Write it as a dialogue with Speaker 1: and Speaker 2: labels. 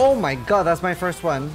Speaker 1: Oh my god, that's my first one.